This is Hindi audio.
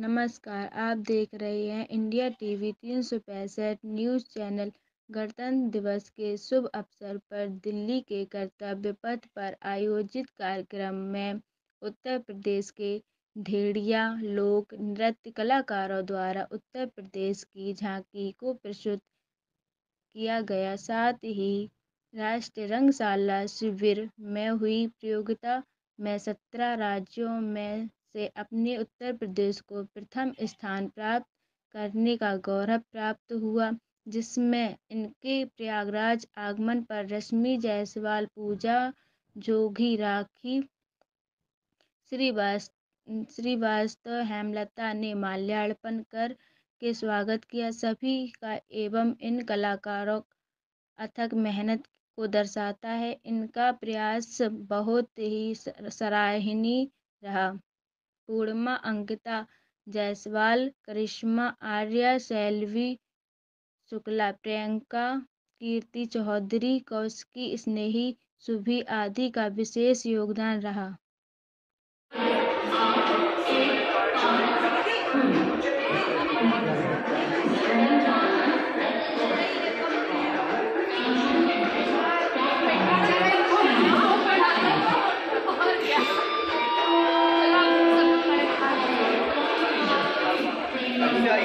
नमस्कार, आप देख रहे हैं इंडिया टीवी तीन सौ पैंसठ न्यूज़ चैनल गणतंत्र दिवस के शुभ अवसर पर दिल्ली के कर्तव्य पथ पर आयोजित कार्यक्रम में उत्तर प्रदेश के भेड़िया लोक नृत्य कलाकारों द्वारा उत्तर प्रदेश की झांकी को प्रस्तुत किया गया। साथ ही राष्ट्रीय रंगशाला शिविर में हुई प्रतियोगिता में सत्रह राज्यों में से अपने उत्तर प्रदेश को प्रथम स्थान प्राप्त करने का गौरव प्राप्त हुआ, जिसमें इनके प्रयागराज आगमन पर रश्मि जायसवाल, पूजा जोगी, राखी श्रीवास्तव श्रीवास्तव, हेमलता ने माल्यार्पण कर के स्वागत किया। सभी का एवं इन कलाकारों अथक मेहनत को दर्शाता है। इनका प्रयास बहुत ही सराहनीय रहा। पूर्णिमा, अंकिता जायसवाल, करिश्मा आर्या सेल्वी शुक्ला, प्रियंका कीर्ति चौधरी, कौशिकी स्नेही, सुभि आदि का विशेष योगदान रहा।